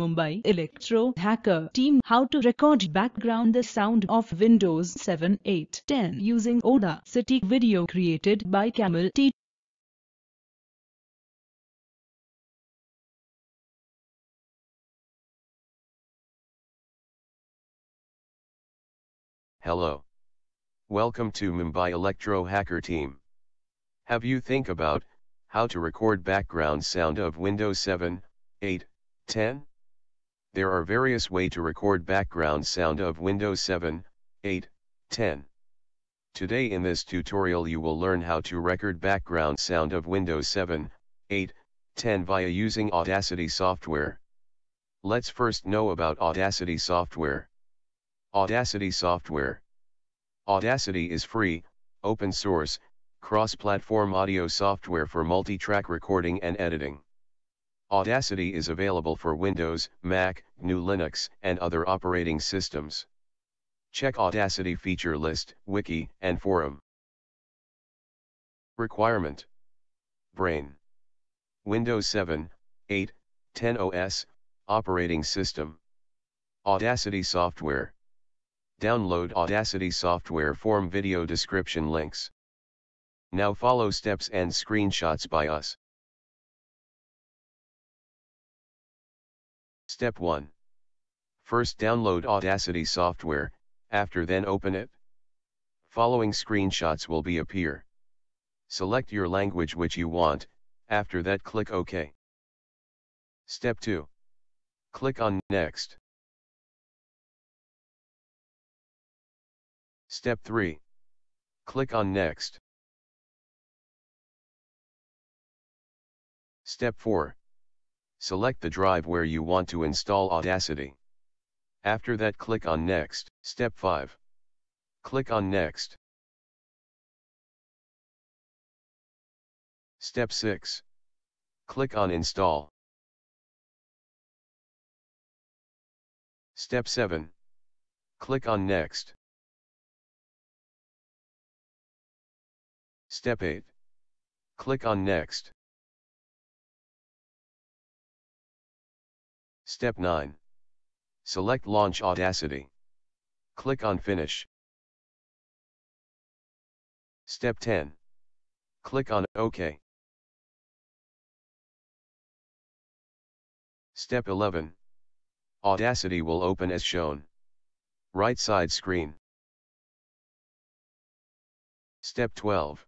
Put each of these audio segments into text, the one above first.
Mumbai Electro Hacker team how to record background the sound of Windows 7, 8, 10 using Audacity video created by Kamal T. Hello. Welcome to Mumbai Electro Hacker Team. Have you think about how to record background sound of Windows 7, 8, 10? There are various way to record background sound of Windows 7, 8, 10. Today in this tutorial you will learn how to record background sound of Windows 7, 8, 10 via using Audacity software. Let's first know about Audacity software. Audacity software. Audacity is free, open source, cross-platform audio software for multi-track recording and editing. Audacity is available for Windows, Mac, GNU Linux, and other operating systems. Check Audacity feature list, wiki, and forum. Requirement Brain Windows 7, 8, 10 OS, operating system. Audacity software Download Audacity software form video description links. Now follow steps and screenshots by us. Step 1. First download Audacity software, after then open it. Following screenshots will be appear. Select your language which you want, after that click OK. Step 2. Click on Next. Step 3. Click on Next. Step 4. Select the drive where you want to install Audacity. After that click on Next. Step 5. Click on Next. Step 6. Click on Install. Step 7. Click on Next. Step 8. Click on Next. Step 9. Select Launch Audacity. Click on Finish. Step 10. Click on OK. Step 11. Audacity will open as shown. Right side screen. Step 12.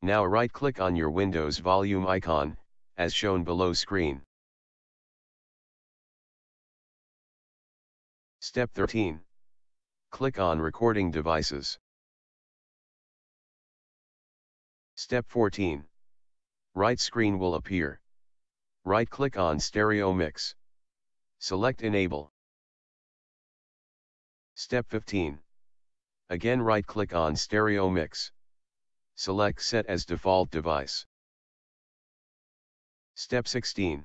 Now right click on your Windows volume icon, as shown below screen. Step 13. Click on Recording Devices. Step 14. Right screen will appear. Right click on Stereo Mix. Select Enable. Step 15. Again right click on Stereo Mix. Select Set as default device. Step 16.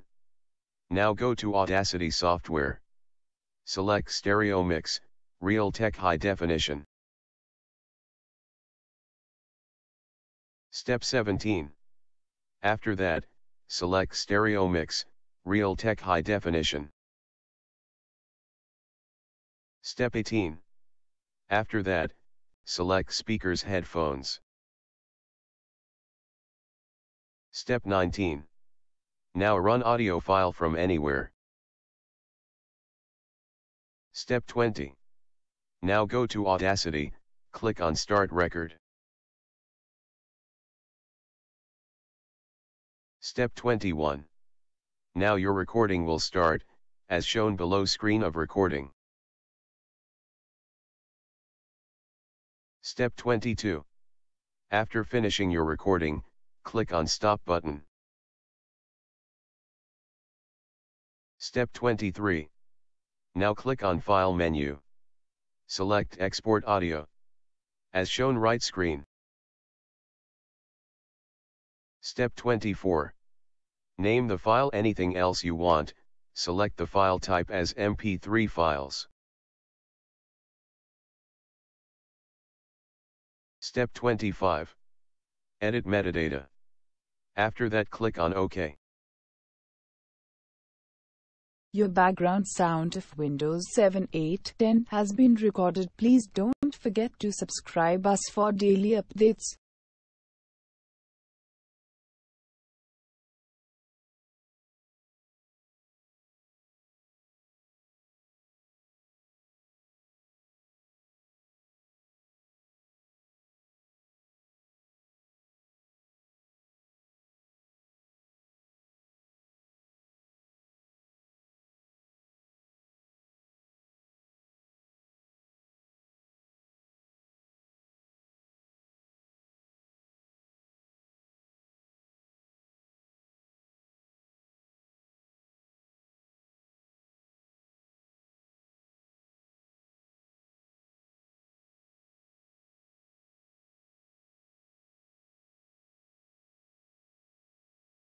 Now go to Audacity software. Select Stereo Mix, Realtek High Definition. Step 17. After that, select Stereo Mix, Realtek High Definition. Step 18. After that, select Speakers Headphones. Step 19. Now run audio file from anywhere. Step 20. Now go to Audacity, click on Start Record. Step 21. Now your recording will start, as shown below screen of recording. Step 22. After finishing your recording, click on Stop button. Step 23. Now click on File menu. Select Export Audio. As shown right screen. Step 24. Name the file anything else you want, select the file type as MP3 files. Step 25. Edit metadata. After that click on OK. Your background sound of Windows 7, 8, 10 has been recorded. Please don't forget to subscribe us for daily updates.